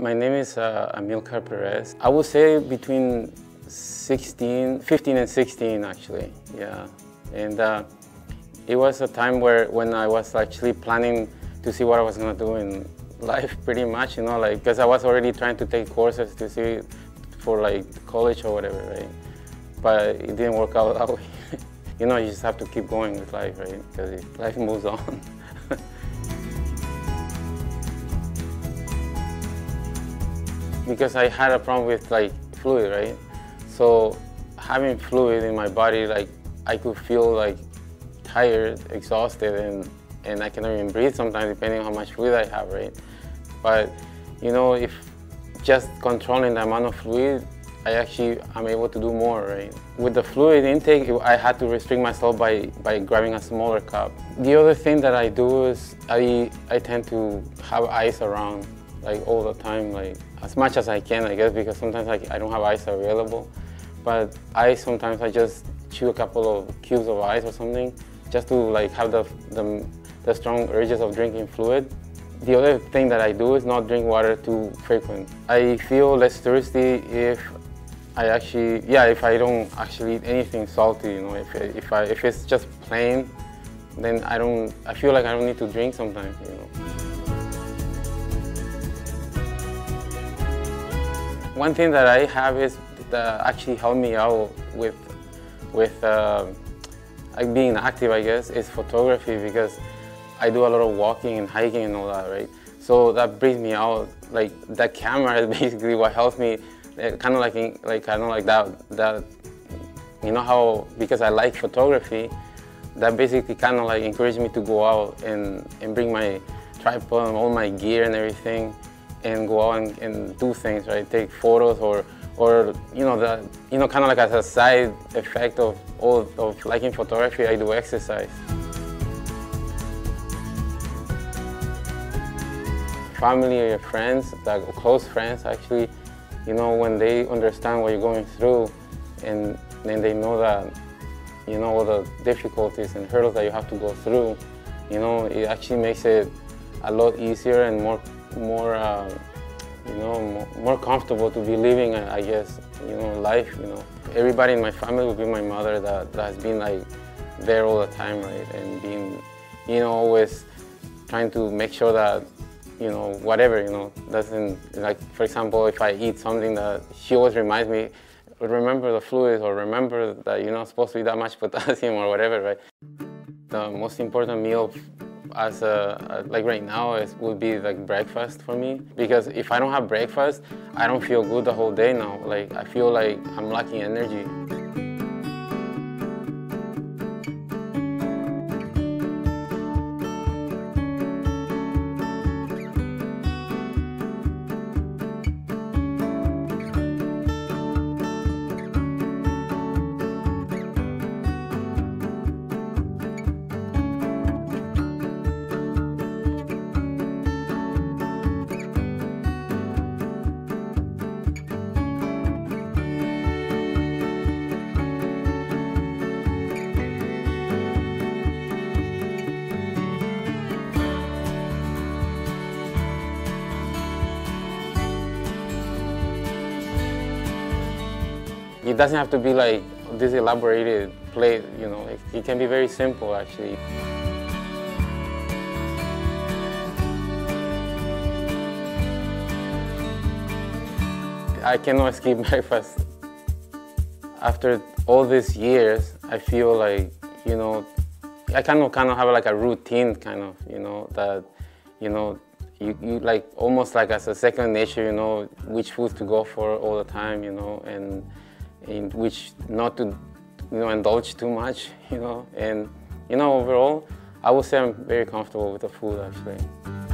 My name is uh, Amilcar Perez. I would say between 16, 15 and 16 actually, yeah. And uh, it was a time where when I was actually planning to see what I was gonna do in life pretty much, you know, like, because I was already trying to take courses to see for like college or whatever, right? But it didn't work out that way. you know, you just have to keep going with life, right? Because life moves on. because I had a problem with like fluid, right? So having fluid in my body, like I could feel like tired, exhausted, and and I cannot even breathe sometimes depending on how much fluid I have, right? But you know, if just controlling the amount of fluid, I actually am able to do more, right? With the fluid intake, I had to restrict myself by, by grabbing a smaller cup. The other thing that I do is I, I tend to have ice around like all the time, like as much as I can, I guess, because sometimes like, I don't have ice available. But I sometimes I just chew a couple of cubes of ice or something, just to like have the, the, the strong urges of drinking fluid. The other thing that I do is not drink water too frequent. I feel less thirsty if I actually, yeah, if I don't actually eat anything salty, you know, if, if, I, if it's just plain, then I don't, I feel like I don't need to drink sometimes, you know. One thing that I have is that actually helped me out with, with uh, like being active, I guess, is photography because I do a lot of walking and hiking and all that, right? So that brings me out, like that camera is basically what helps me, kind of like, like kind of like that, that, you know how, because I like photography, that basically kind of like encouraged me to go out and, and bring my tripod and all my gear and everything and go out and, and do things, right? Take photos or, or you know, the, you know, kind of like as a side effect of all of liking photography, I do exercise. Family or your friends, like close friends actually, you know, when they understand what you're going through and then they know that, you know, all the difficulties and hurdles that you have to go through, you know, it actually makes it a lot easier and more more, uh, you know, more, comfortable to be living, I guess, you know, life, you know. Everybody in my family would be my mother that, that has been like there all the time, right? And being, you know, always trying to make sure that, you know, whatever, you know, doesn't, like, for example, if I eat something that she always reminds me, remember the fluids or remember that you're not supposed to eat that much potassium or whatever, right? The most important meal as a, like right now it would be like breakfast for me. Because if I don't have breakfast I don't feel good the whole day now. Like I feel like I'm lacking energy It doesn't have to be like this elaborated plate, you know, it, it can be very simple actually. I cannot skip breakfast. After all these years, I feel like, you know, I kind of kind of have like a routine kind of, you know, that, you know, you, you like almost like as a second nature, you know, which food to go for all the time, you know, and in which not to you know, indulge too much, you know, and you know, overall, I would say I'm very comfortable with the food actually.